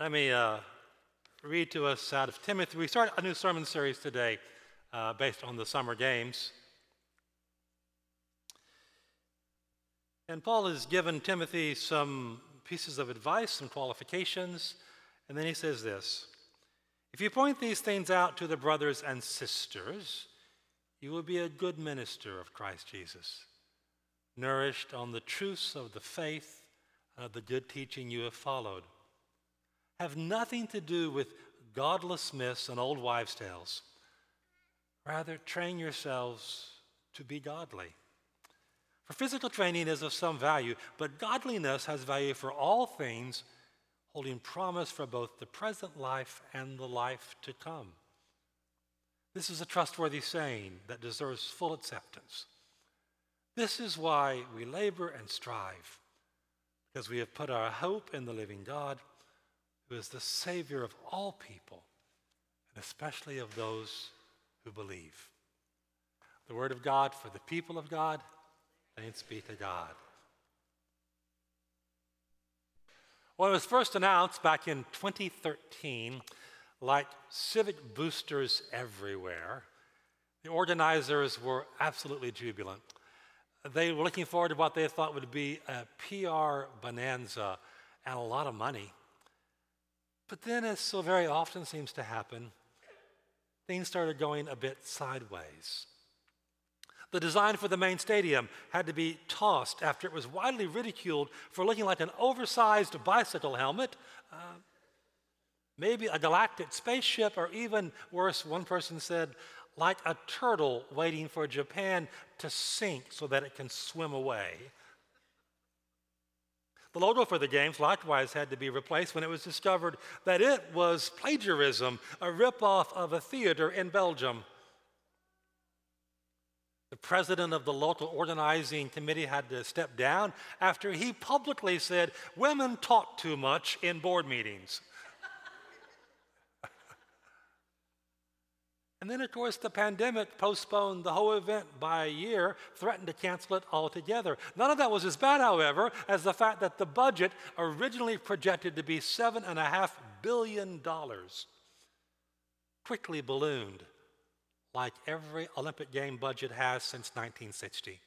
Let me uh, read to us out of Timothy. We start a new sermon series today uh, based on the summer games. And Paul has given Timothy some pieces of advice, some qualifications, and then he says this If you point these things out to the brothers and sisters, you will be a good minister of Christ Jesus, nourished on the truths of the faith and of the good teaching you have followed have nothing to do with godless myths and old wives' tales. Rather, train yourselves to be godly. For physical training is of some value, but godliness has value for all things, holding promise for both the present life and the life to come. This is a trustworthy saying that deserves full acceptance. This is why we labor and strive, because we have put our hope in the living God who is the Savior of all people, and especially of those who believe. The Word of God for the people of God, thanks be to God. When it was first announced back in 2013, like civic boosters everywhere, the organizers were absolutely jubilant. They were looking forward to what they thought would be a PR bonanza and a lot of money. But then, as so very often seems to happen, things started going a bit sideways. The design for the main stadium had to be tossed after it was widely ridiculed for looking like an oversized bicycle helmet, uh, maybe a galactic spaceship, or even worse, one person said, like a turtle waiting for Japan to sink so that it can swim away. The logo for the games likewise had to be replaced when it was discovered that it was plagiarism, a ripoff of a theater in Belgium. The president of the local organizing committee had to step down after he publicly said women talk too much in board meetings. And then, of course, the pandemic postponed the whole event by a year, threatened to cancel it altogether. None of that was as bad, however, as the fact that the budget, originally projected to be $7.5 billion, quickly ballooned, like every Olympic game budget has since 1960.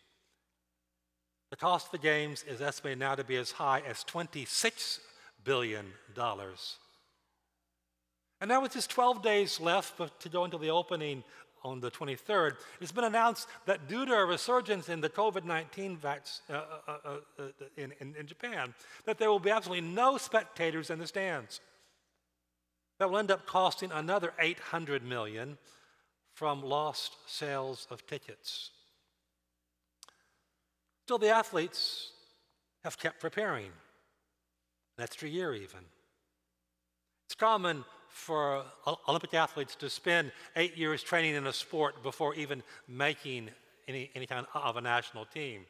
The cost of the Games is estimated now to be as high as $26 billion. And now, with just 12 days left to go into the opening on the 23rd, it's been announced that due to a resurgence in the COVID 19 vax, uh, uh, uh, uh, in, in, in Japan, that there will be absolutely no spectators in the stands. That will end up costing another 800 million from lost sales of tickets. Still, the athletes have kept preparing, an extra year even. It's common for Olympic athletes to spend eight years training in a sport before even making any, any kind of a national team.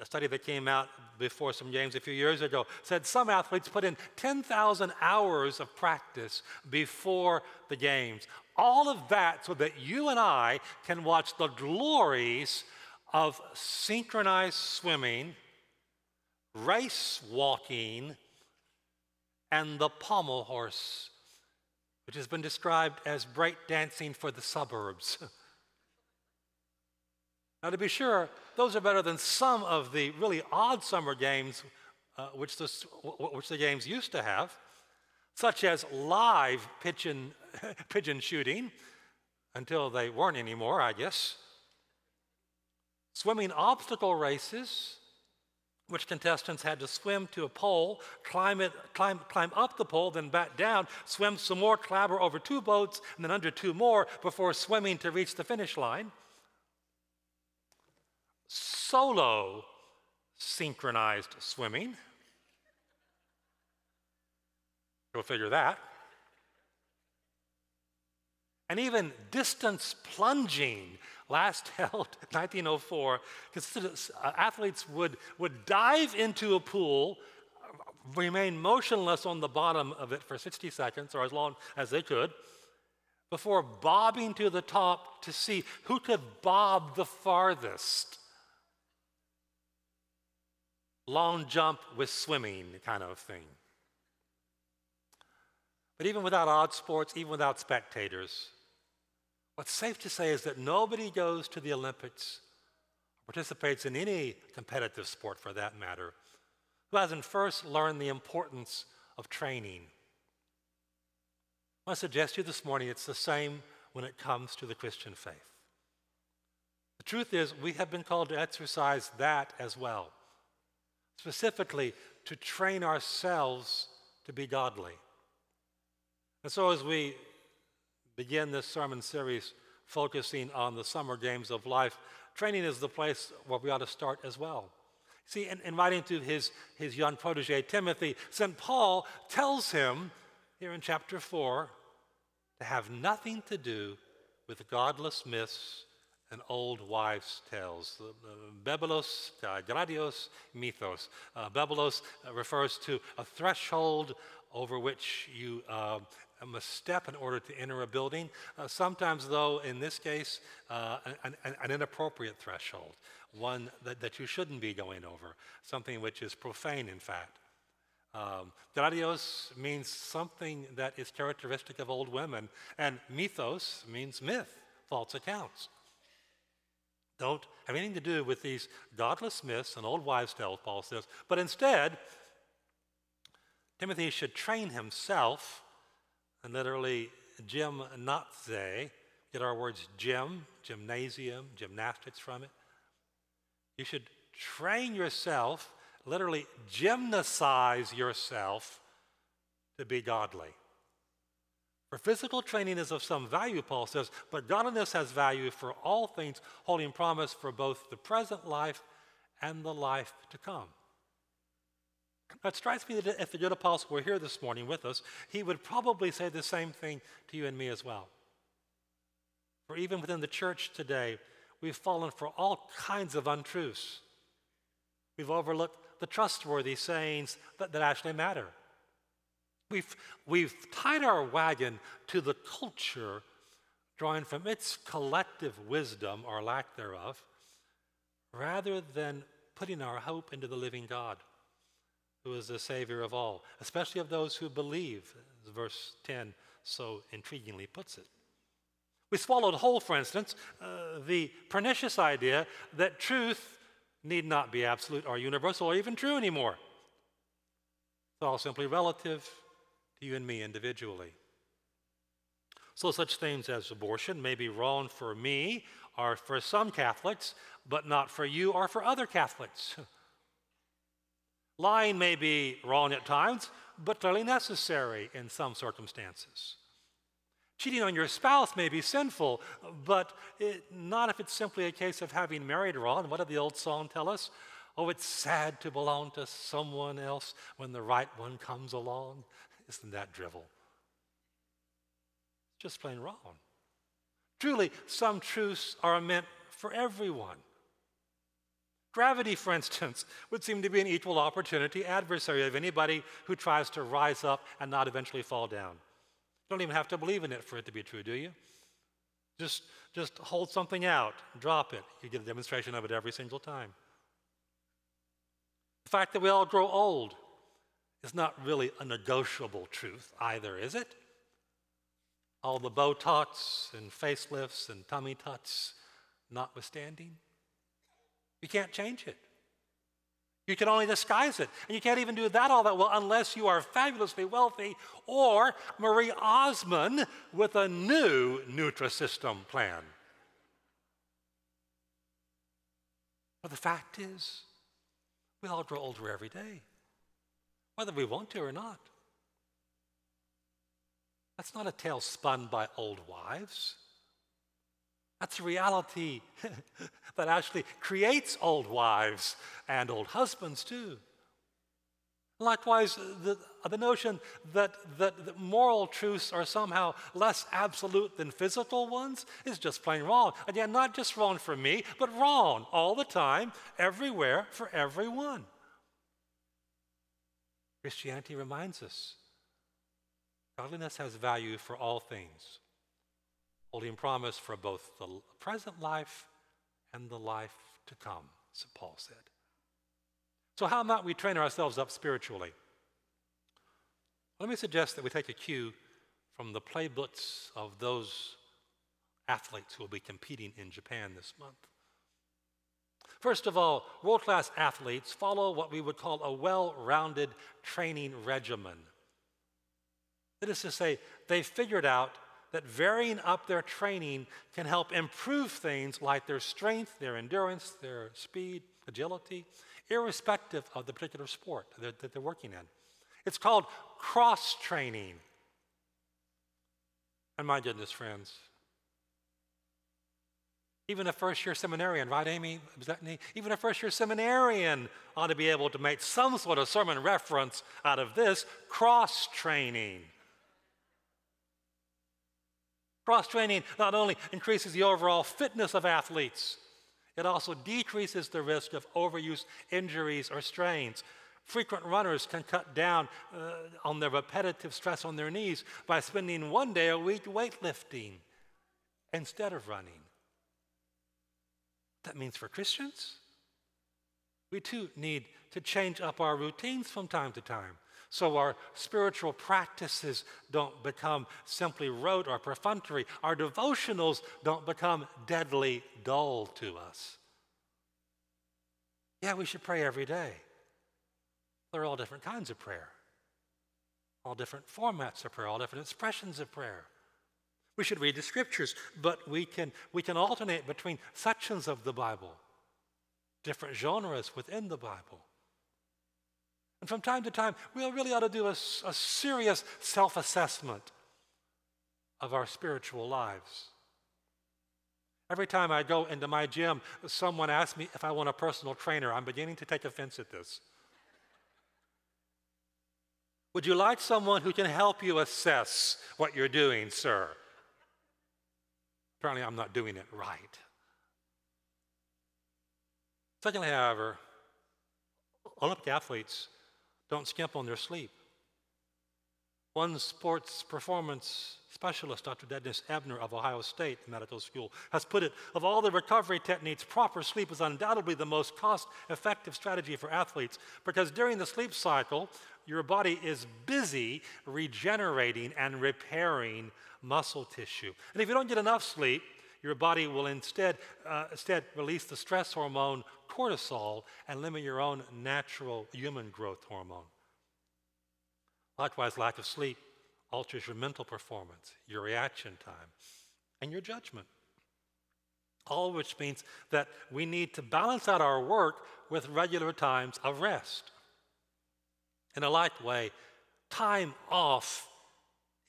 A study that came out before some games a few years ago said some athletes put in 10,000 hours of practice before the games. All of that so that you and I can watch the glories of synchronized swimming, race walking, and the pommel horse, which has been described as bright dancing for the suburbs. now, to be sure, those are better than some of the really odd summer games uh, which, the, which the games used to have, such as live pigeon, pigeon shooting, until they weren't anymore, I guess, swimming obstacle races, which contestants had to swim to a pole, climb, it, climb, climb up the pole, then back down, swim some more, clamber over two boats, and then under two more before swimming to reach the finish line. Solo synchronized swimming. Go figure that. And even distance plunging last held 1904, uh, athletes would, would dive into a pool, remain motionless on the bottom of it for 60 seconds or as long as they could, before bobbing to the top to see who could bob the farthest. Long jump with swimming kind of thing. But even without odd sports, even without spectators, what's safe to say is that nobody goes to the Olympics, or participates in any competitive sport for that matter, who hasn't first learned the importance of training. I suggest to you this morning it's the same when it comes to the Christian faith. The truth is, we have been called to exercise that as well, specifically to train ourselves to be godly. And so, as we begin this sermon series focusing on the summer games of life, training is the place where we ought to start as well. See, in, in writing to his, his young protege Timothy, St. Paul tells him here in chapter 4 to have nothing to do with godless myths and old wives' tales. Bebelos, gradios, mythos. Uh, bebelos refers to a threshold over which you uh, must step in order to enter a building. Uh, sometimes, though, in this case, uh, an, an, inappropriate threshold, one that, that you shouldn't be going over, something which is profane, in fact. Um, means something that is characteristic of old women, and mythos means myth, false accounts. Don't have anything to do with these godless myths and old wives' tales, Paul says, but instead, Timothy should train himself, and literally gymnaze, get our words gym, gymnasium, gymnastics from it. You should train yourself literally gymnasize yourself to be godly. For physical training is of some value, Paul says, but godliness has value for all things, holding promise for both the present life and the life to come. Now, it strikes me that if the good apostle were here this morning with us, he would probably say the same thing to you and me as well. For even within the church today, we've fallen for all kinds of untruths. We've overlooked the trustworthy sayings that, that actually matter. We've, we've tied our wagon to the culture, drawing from its collective wisdom or lack thereof, rather than putting our hope into the living God, who is the Savior of all, especially of those who believe, as verse 10 so intriguingly puts it. We swallowed whole, for instance, uh, the pernicious idea that truth need not be absolute or universal or even true anymore. It's all simply relative to you and me individually. So, such things as abortion may be wrong for me or for some Catholics, but not for you or for other Catholics. Lying may be wrong at times, but clearly necessary in some circumstances. Cheating on your spouse may be sinful, but it, not if it's simply a case of having married wrong. What did the old song tell us? Oh, it's sad to belong to someone else when the right one comes along. Isn't that drivel? Just plain wrong. Truly, some truths are meant for everyone. Gravity, for instance, would seem to be an equal opportunity adversary of anybody who tries to rise up and not eventually fall down. You don't even have to believe in it for it to be true, do you? Just, just hold something out, drop it. You get a demonstration of it every single time. The fact that we all grow old is not really a negotiable truth either, is it? All the Botox and facelifts and tummy tucks notwithstanding, you can't change it. You can only disguise it. And you can't even do that all that well unless you are fabulously wealthy or Marie Osmond with a new Nutrisystem plan. But the fact is, we all grow older every day, whether we want to or not. That's not a tale spun by old wives. That's a reality that actually creates old wives and old husbands too. Likewise, the, the notion that, that, that, moral truths are somehow less absolute than physical ones is just plain wrong. Again, not just wrong for me, but wrong all the time, everywhere, for everyone. Christianity reminds us godliness has value for all things holding promise for both the present life and the life to come, as Paul said. So, how might we train ourselves up spiritually? Let me suggest that we take a cue from the playbooks of those athletes who will be competing in Japan this month. First of all, world class athletes follow what we would call a well rounded training regimen. That is to say, they figured out that varying up their training can help improve things like their strength, their endurance, their speed, agility, irrespective of the particular sport that, that they're working in. It's called cross training. And my goodness, friends, even a first year seminarian, right, Amy? Even a first year seminarian ought to be able to make some sort of sermon reference out of this cross training. Cross training not only increases the overall fitness of athletes, it also decreases the risk of overuse injuries or strains. Frequent runners can cut down uh, on the repetitive stress on their knees by spending one day a week weightlifting instead of running. That means for Christians, we too need to change up our routines from time to time so our spiritual practices don't become simply rote or perfunctory. Our devotionals don't become deadly dull to us. Yeah, we should pray every day. There are all different kinds of prayer, all different formats of prayer, all different expressions of prayer. We should read the scriptures, but we can, we can alternate between sections of the Bible, different genres within the Bible. And from time to time, we really ought to do a, a serious self assessment of our spiritual lives. Every time I go into my gym, someone asks me if I want a personal trainer. I'm beginning to take offense at this. Would you like someone who can help you assess what you're doing, sir? Apparently, I'm not doing it right. Secondly, however, Olympic athletes don't skimp on their sleep. One sports performance specialist, Dr. Dennis Ebner of Ohio State Medical School, has put it of all the recovery techniques, proper sleep is undoubtedly the most cost effective strategy for athletes because during the sleep cycle, your body is busy regenerating and repairing muscle tissue. And if you don't get enough sleep, your body will instead, uh, instead release the stress hormone cortisol and limit your own natural human growth hormone. Likewise, lack of sleep alters your mental performance, your reaction time, and your judgment. All of which means that we need to balance out our work with regular times of rest. In a like way, time off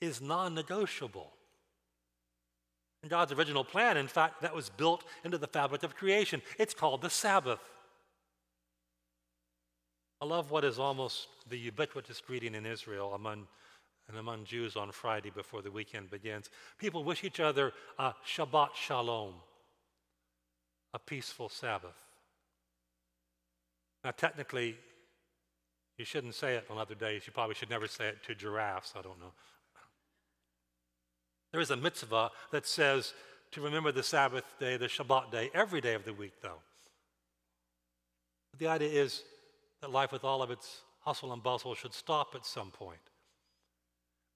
is non negotiable. In God's original plan, in fact, that was built into the fabric of creation. It's called the Sabbath. I love what is almost the ubiquitous greeting in Israel among, and among Jews on Friday before the weekend begins. People wish each other a Shabbat Shalom, a peaceful Sabbath. Now, technically, you shouldn't say it on other days. You probably should never say it to giraffes. I don't know. There is a mitzvah that says to remember the Sabbath day, the Shabbat day, every day of the week, though. But the idea is that life, with all of its hustle and bustle, should stop at some point.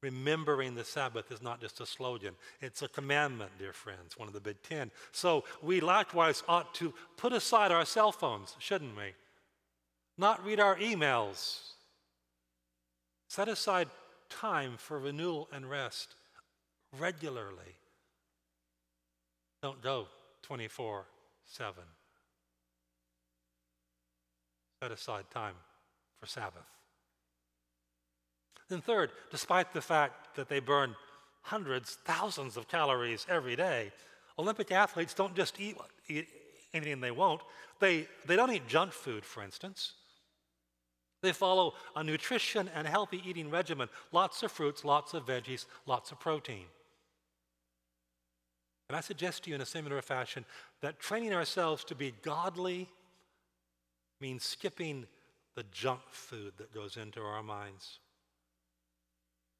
Remembering the Sabbath is not just a slogan, it's a commandment, dear friends, one of the Big Ten. So we likewise ought to put aside our cell phones, shouldn't we? Not read our emails. Set aside time for renewal and rest regularly. Don't go 24 7. Set aside time for Sabbath. Then, third, despite the fact that they burn hundreds, thousands of calories every day, Olympic athletes don't just eat, eat anything they want. They, they don't eat junk food, for instance. They follow a nutrition and healthy eating regimen lots of fruits, lots of veggies, lots of protein. And I suggest to you in a similar fashion that training ourselves to be godly means skipping the junk food that goes into our minds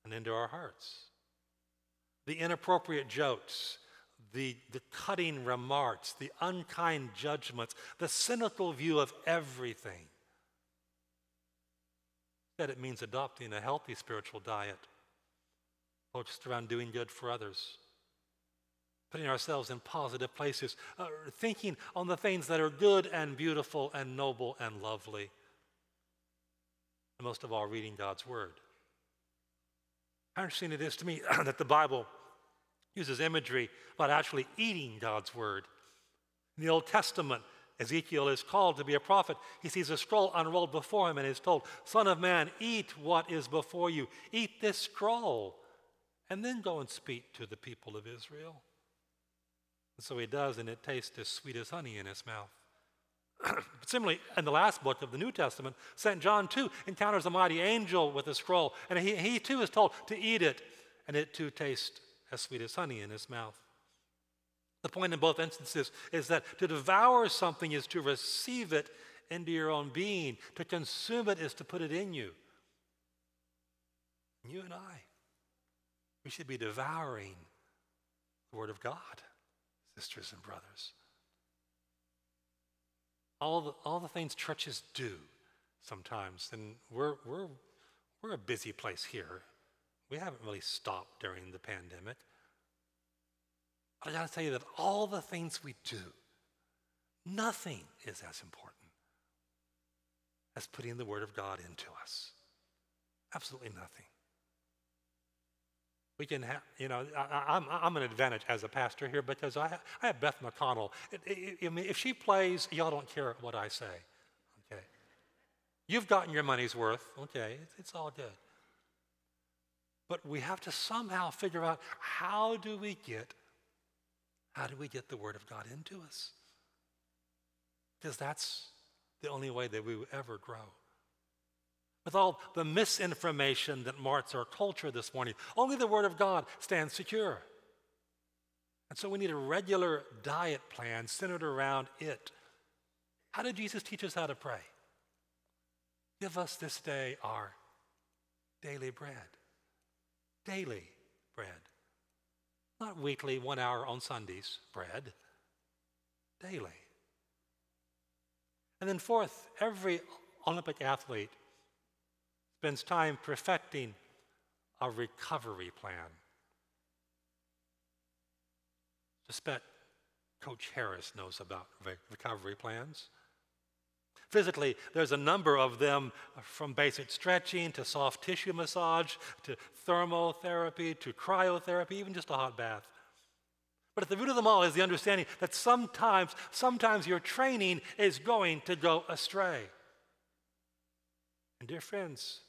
and into our hearts. The inappropriate jokes, the, the cutting remarks, the unkind judgments, the cynical view of everything. That it means adopting a healthy spiritual diet focused around doing good for others, putting ourselves in positive places, uh, thinking on the things that are good and beautiful and noble and lovely. And most of all, reading God's Word. How interesting it is to me that the Bible uses imagery about actually eating God's Word. In the Old Testament, Ezekiel is called to be a prophet. He sees a scroll unrolled before him and is told, Son of man, eat what is before you. Eat this scroll, and then go and speak to the people of Israel. And so he does, and it tastes as sweet as honey in his mouth. Similarly, in the last book of the New Testament, St. John too encounters a mighty angel with a scroll, and he, he too is told to eat it, and it too tastes as sweet as honey in his mouth. The point in both instances is that to devour something is to receive it into your own being, to consume it is to put it in you. You and I, we should be devouring the Word of God sisters and brothers. All the, all the things churches do sometimes, and we're, we're, we're a busy place here. We haven't really stopped during the pandemic. I got to tell you that all the things we do, nothing is as important as putting the Word of God into us. Absolutely nothing. We can have, you know, I, am I'm, I'm an advantage as a pastor here because I, I have Beth McConnell. It, it, if she plays, y'all don't care what I say. Okay. You've gotten your money's worth. Okay. It's, it's all good. But we have to somehow figure out how do we get, how do we get the Word of God into us? Because that's the only way that we will ever grow with all the misinformation that marks our culture this morning. Only the Word of God stands secure. And so we need a regular diet plan centered around it. How did Jesus teach us how to pray? Give us this day our daily bread. Daily bread. Not weekly, one hour on Sundays bread. Daily. And then, fourth, every Olympic athlete spends time perfecting a recovery plan. Suspect Coach Harris knows about recovery plans. Physically, there's a number of them uh, from basic stretching to soft tissue massage to thermotherapy to cryotherapy, even just a hot bath. But at the root of them all is the understanding that sometimes, sometimes your training is going to go astray. And dear friends,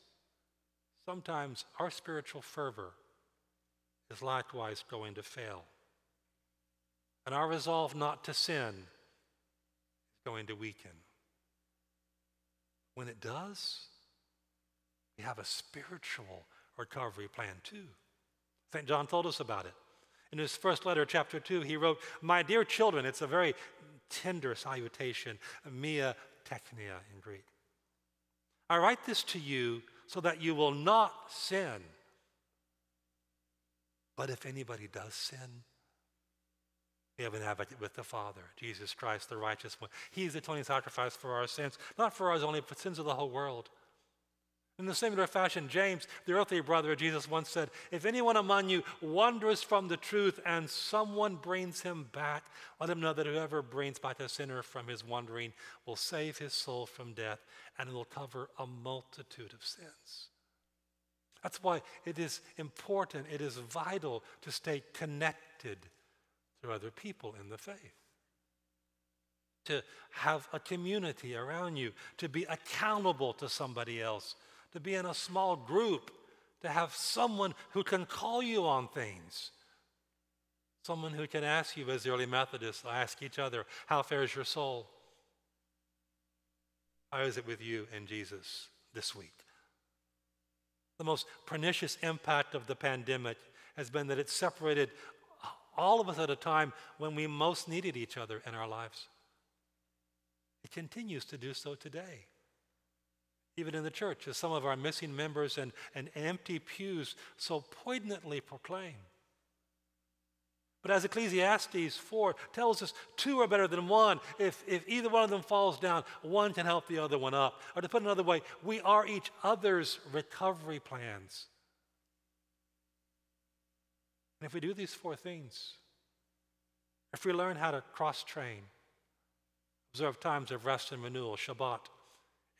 sometimes our spiritual fervor is likewise going to fail. And our resolve not to sin is going to weaken. When it does, we have a spiritual recovery plan too. St. John told us about it. In his first letter, chapter 2, he wrote, My dear children, it's a very tender salutation, mia teknia in Greek. I write this to you so that you will not sin. But if anybody does sin, we have an advocate with the Father, Jesus Christ, the righteous one. He is the atoning sacrifice for our sins, not for ours only, but sins of the whole world. In the similar fashion, James, the earthly brother of Jesus, once said, If anyone among you wanders from the truth and someone brings him back, let him know that whoever brings back a sinner from his wandering will save his soul from death and will cover a multitude of sins. That's why it is important, it is vital to stay connected to other people in the faith to have a community around you, to be accountable to somebody else, to be in a small group, to have someone who can call you on things. Someone who can ask you, as the early Methodists ask each other, How fares your soul? How is it with you and Jesus this week? The most pernicious impact of the pandemic has been that it separated all of us at a time when we most needed each other in our lives. It continues to do so today even in the church, as some of our missing members and, and empty pews so poignantly proclaim. But as Ecclesiastes 4 tells us, two are better than one. If, if either one of them falls down, one can help the other one up. Or to put it another way, we are each other's recovery plans. And if we do these four things, if we learn how to cross train, observe times of rest and renewal, Shabbat,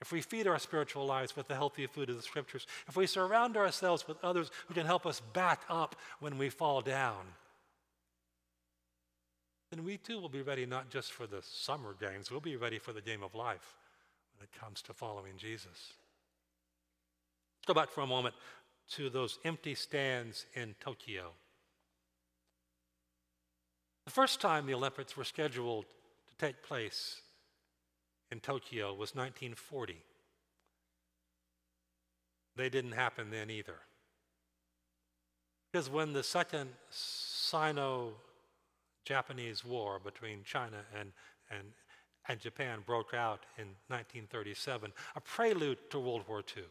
if we feed our spiritual lives with the healthy food of the scriptures, if we surround ourselves with others who can help us back up when we fall down, then we too will be ready not just for the summer games, we'll be ready for the game of life when it comes to following Jesus. Let's go back for a moment to those empty stands in Tokyo. The first time the Olympics were scheduled to take place in Tokyo was 1940. They didn't happen then either. Because when the second Sino Japanese War between China and, and, and Japan broke out in 1937, a prelude to World War II.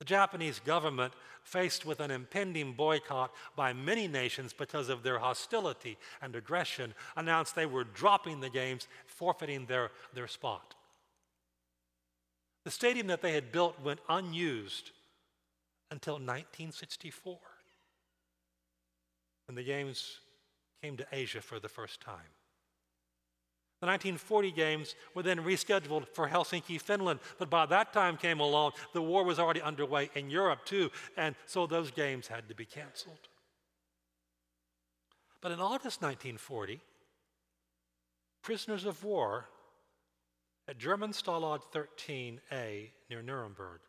The Japanese government, faced with an impending boycott by many nations because of their hostility and aggression, announced they were dropping the games, forfeiting their, their spot. The stadium that they had built went unused until 1964, when the games came to Asia for the first time. The 1940 games were then rescheduled for Helsinki, Finland, but by that time came along, the war was already underway in Europe too, and so those games had to be canceled. But in August 1940, prisoners of war at German Stalag 13A near Nuremberg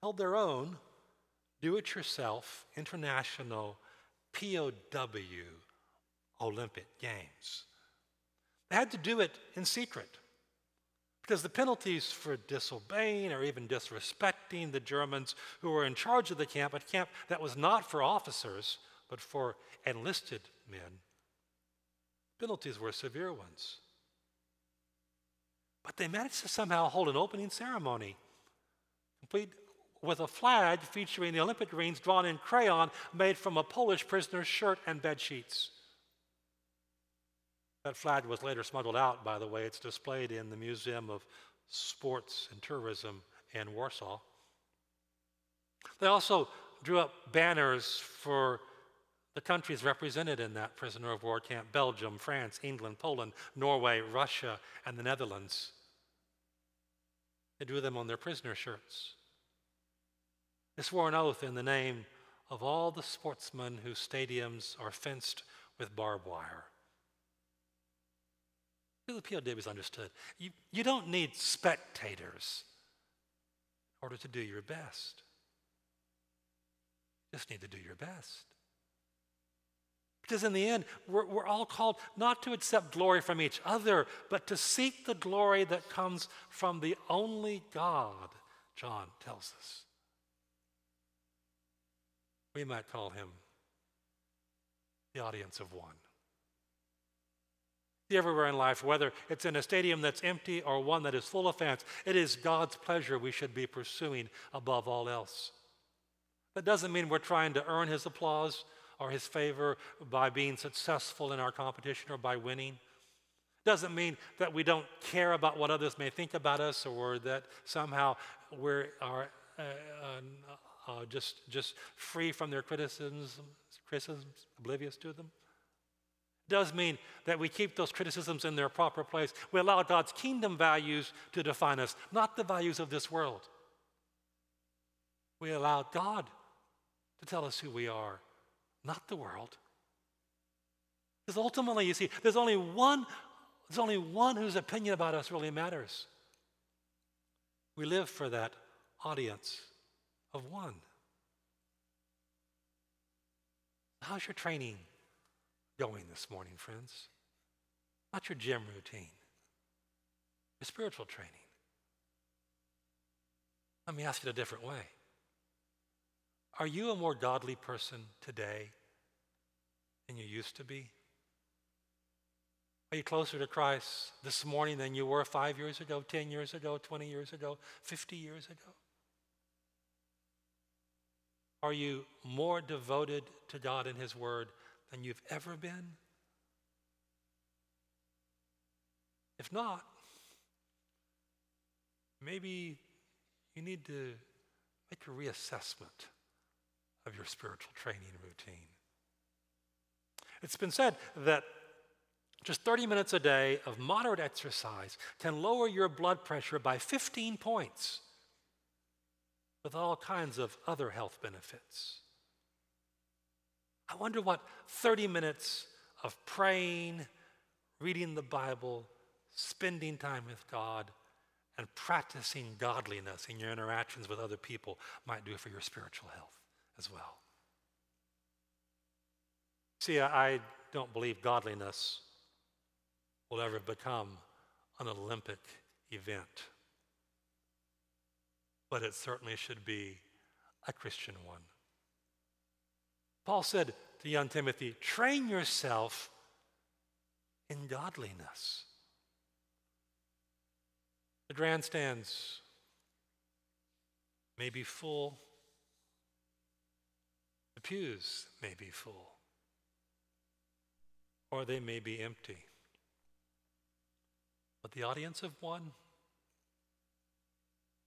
held their own do it yourself international POW Olympic Games. They had to do it in secret because the penalties for disobeying or even disrespecting the Germans who were in charge of the camp, a camp that was not for officers but for enlisted men, penalties were severe ones. But they managed to somehow hold an opening ceremony, complete with a flag featuring the Olympic greens drawn in crayon made from a Polish prisoner's shirt and bed sheets. That flag was later smuggled out, by the way. It's displayed in the Museum of Sports and Tourism in Warsaw. They also drew up banners for the countries represented in that prisoner of war camp Belgium, France, England, Poland, Norway, Russia, and the Netherlands. They drew them on their prisoner shirts. They swore an oath in the name of all the sportsmen whose stadiums are fenced with barbed wire. The POW is understood. You, you don't need spectators in order to do your best. You just need to do your best. Because in the end, we're, we're all called not to accept glory from each other, but to seek the glory that comes from the only God, John tells us. We might call him the audience of one everywhere in life, whether it's in a stadium that's empty or one that is full of fans. It is God's pleasure we should be pursuing above all else. That doesn't mean we're trying to earn his applause or his favor by being successful in our competition or by winning. Doesn't mean that we don't care about what others may think about us or that somehow we're are, uh, uh, uh, just, just free from their criticisms, criticisms, oblivious to them does mean that we keep those criticisms in their proper place. We allow God's kingdom values to define us, not the values of this world. We allow God to tell us who we are, not the world. Because ultimately, you see, there's only one, there's only one whose opinion about us really matters. We live for that audience of one. How's your training? Going this morning, friends. Not your gym routine, your spiritual training. Let me ask it a different way. Are you a more godly person today than you used to be? Are you closer to Christ this morning than you were five years ago, 10 years ago, 20 years ago, 50 years ago? Are you more devoted to God and His Word than you've ever been? If not, maybe you need to make a reassessment of your spiritual training routine. It's been said that just 30 minutes a day of moderate exercise can lower your blood pressure by 15 points with all kinds of other health benefits. I wonder what 30 minutes of praying, reading the Bible, spending time with God, and practicing godliness in your interactions with other people might do for your spiritual health as well. See, I don't believe godliness will ever become an Olympic event, but it certainly should be a Christian one. Paul said to young Timothy, train yourself in godliness. The grandstands may be full, the pews may be full, or they may be empty. But the audience of one,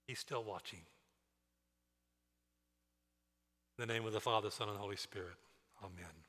he's still watching. In the name of the Father, Son, and Holy Spirit. Amen.